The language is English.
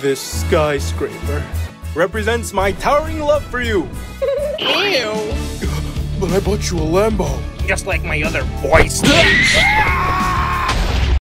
This skyscraper represents my towering love for you. Ew. But I bought you a Lambo. Just like my other voice.